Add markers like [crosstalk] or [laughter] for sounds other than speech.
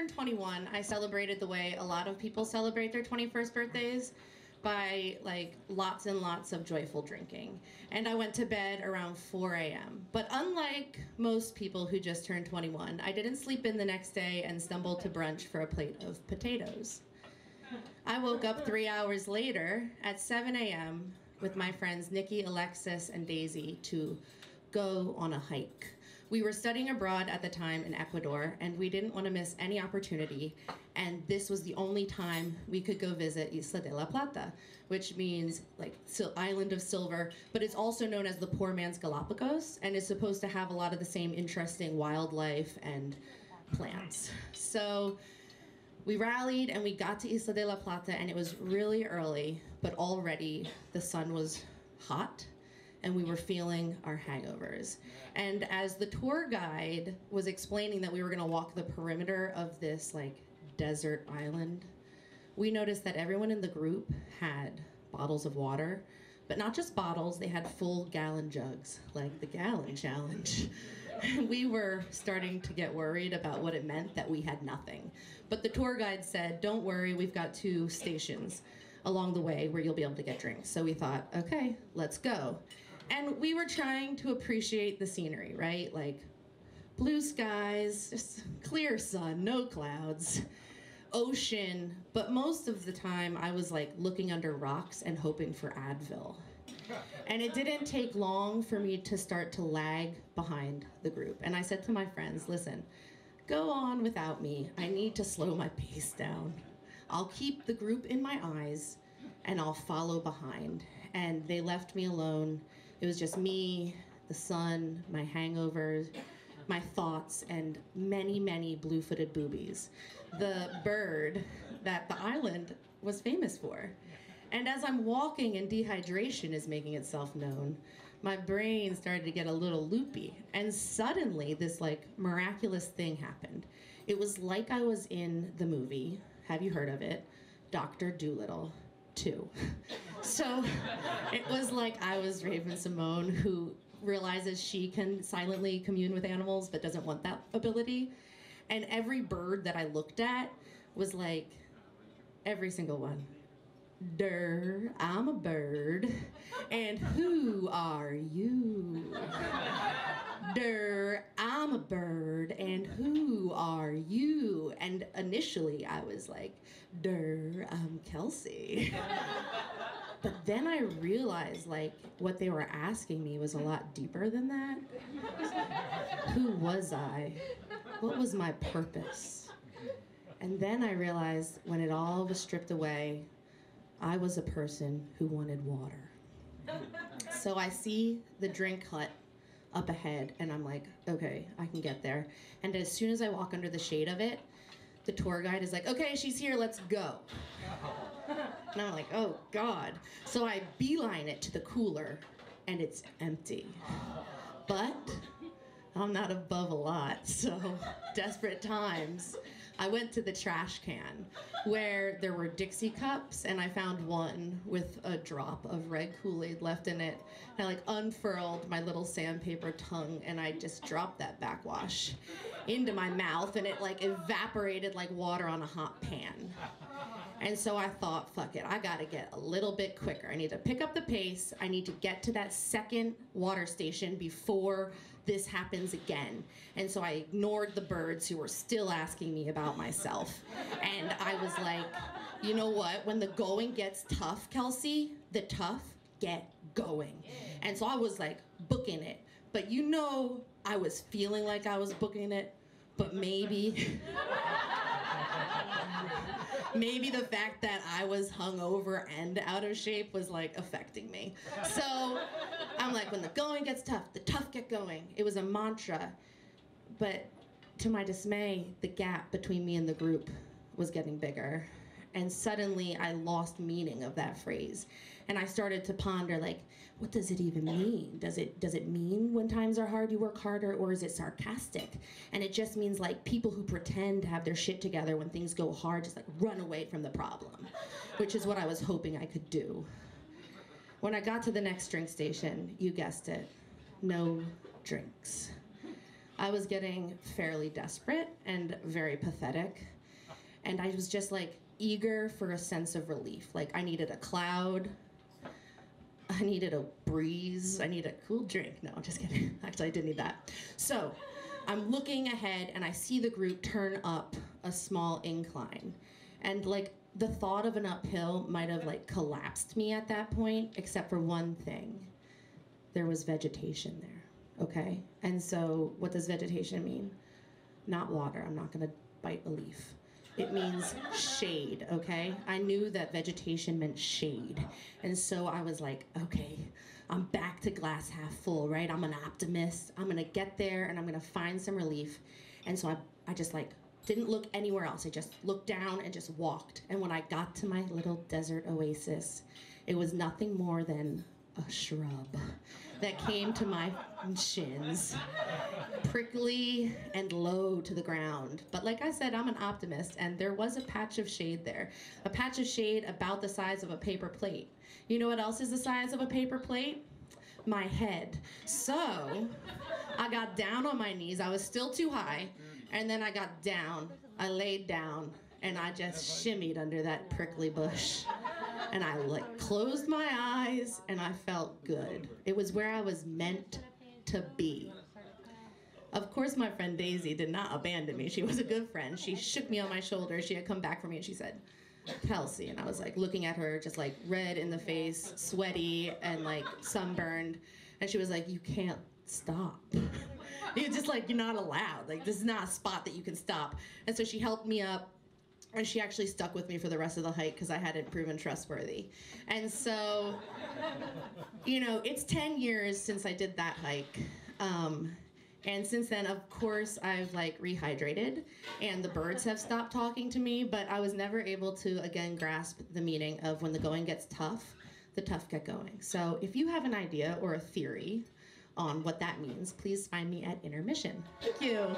turned 21, I celebrated the way a lot of people celebrate their 21st birthdays by like lots and lots of joyful drinking. And I went to bed around 4 a.m. But unlike most people who just turned 21, I didn't sleep in the next day and stumbled to brunch for a plate of potatoes. I woke up three hours later at 7 a.m. with my friends Nikki, Alexis, and Daisy to go on a hike. We were studying abroad at the time in Ecuador, and we didn't want to miss any opportunity. And this was the only time we could go visit Isla de la Plata, which means like island of silver, but it's also known as the poor man's Galapagos, and is supposed to have a lot of the same interesting wildlife and plants. So we rallied and we got to Isla de la Plata, and it was really early, but already the sun was hot and we were feeling our hangovers. And as the tour guide was explaining that we were going to walk the perimeter of this like desert island, we noticed that everyone in the group had bottles of water, but not just bottles, they had full gallon jugs, like the gallon challenge. [laughs] we were starting to get worried about what it meant that we had nothing. But the tour guide said, Don't worry, we've got two stations along the way where you'll be able to get drinks. So we thought, okay, let's go. And we were trying to appreciate the scenery, right? Like blue skies, clear sun, no clouds, ocean. But most of the time, I was like looking under rocks and hoping for Advil. And it didn't take long for me to start to lag behind the group. And I said to my friends, listen, go on without me. I need to slow my pace down. I'll keep the group in my eyes and I'll follow behind. And they left me alone. It was just me, the sun, my hangovers, my thoughts, and many, many blue footed boobies. The bird that the island was famous for. And as I'm walking and dehydration is making itself known, my brain started to get a little loopy. And suddenly, this like miraculous thing happened. It was like I was in the movie. Have you heard of it? Dr. Dolittle 2. so it was like I was Raven-Symoné who realizes she can silently commune with animals but doesn't want that ability. And every bird that I looked at was like, every single one. Durr, I'm a bird. And who are you? Durr, I'm a bird. And who are you? And initially I was like, Durr, I'm Kelsey. [laughs] but then I realized like what they were asking me was a lot deeper than that. who was I? What was my purpose? And then I realized when it all was stripped away, I was a person who wanted water. So I see the drink hut up ahead, and I'm like, okay, I can get there. And as soon as I walk under the shade of it, the tour guide is like, okay, she's here, let's go. [laughs] And I'm like, oh God. So I beeline it to the cooler, and it's empty. But I'm not above a lot, so [laughs] desperate times. I went to the trash can where there were Dixie cups, and I found one with a drop of red Kool Aid left in it. And I like unfurled my little sandpaper tongue, and I just dropped that backwash into my mouth, and it like evaporated like water on a hot pan. And so I thought, fuck it, I gotta get a little bit quicker. I need to pick up the pace. I need to get to that second water station before this happens again. And so I ignored the birds who were still asking me about myself. And I was like, you know what? When the going gets tough, Kelsey, the tough get going. And so I was like booking it. But you know, I was feeling like I was booking it, but maybe. [laughs] maybe the fact that I was hungover and out of shape was like affecting me. So I'm like, when the going gets tough, the tough get going. It was a mantra. But to my dismay, the gap between me and the group was getting bigger. And suddenly I lost meaning of that phrase. And I started to ponder like, what does it even mean? Does it does it mean when times are hard you work harder or is it sarcastic? And it just means like people who pretend to have their shit together when things go hard just like run away from the problem, which is what I was hoping I could do. When I got to the next drink station, you guessed it, no drinks. I was getting fairly desperate and very pathetic. And I was just like eager for a sense of relief. Like I needed a cloud. I needed a breeze. I need a cool drink. No, I'm just kidding. [laughs] Actually, I didn't need that. So I'm looking ahead and I see the group turn up a small incline. And like the thought of an uphill might have like collapsed me at that point, except for one thing. There was vegetation there. Okay? And so what does vegetation mean? Not water. I'm not gonna bite a leaf. It means shade, okay? I knew that vegetation meant shade. And so I was like, okay, I'm back to glass half full, right? I'm an optimist. I'm gonna get there and I'm gonna find some relief. And so I, I just like didn't look anywhere else. I just looked down and just walked. And when I got to my little desert oasis, it was nothing more than a shrub that came to my shins, prickly and low to the ground. But like I said, I'm an optimist, and there was a patch of shade there, a patch of shade about the size of a paper plate. You know what else is the size of a paper plate? My head. So I got down on my knees. I was still too high, and then I got down. I laid down, and I just shimmied under that prickly bush and I like closed my eyes and I felt good. It was where I was meant to be. Of course, my friend Daisy did not abandon me. She was a good friend. She shook me on my shoulder. She had come back for me and she said, Kelsey. And I was like looking at her, just like red in the face, sweaty, and like sunburned. And she was like, You can't stop. [laughs] You're just like, You're not allowed. Like, this is not a spot that you can stop. And so she helped me up and she actually stuck with me for the rest of the hike because I hadn't proven trustworthy. And so, you know, it's 10 years since I did that hike. Um, and since then, of course, I've like rehydrated and the birds have stopped talking to me, but I was never able to again grasp the meaning of when the going gets tough, the tough get going. So if you have an idea or a theory on what that means, please find me at intermission. Thank you.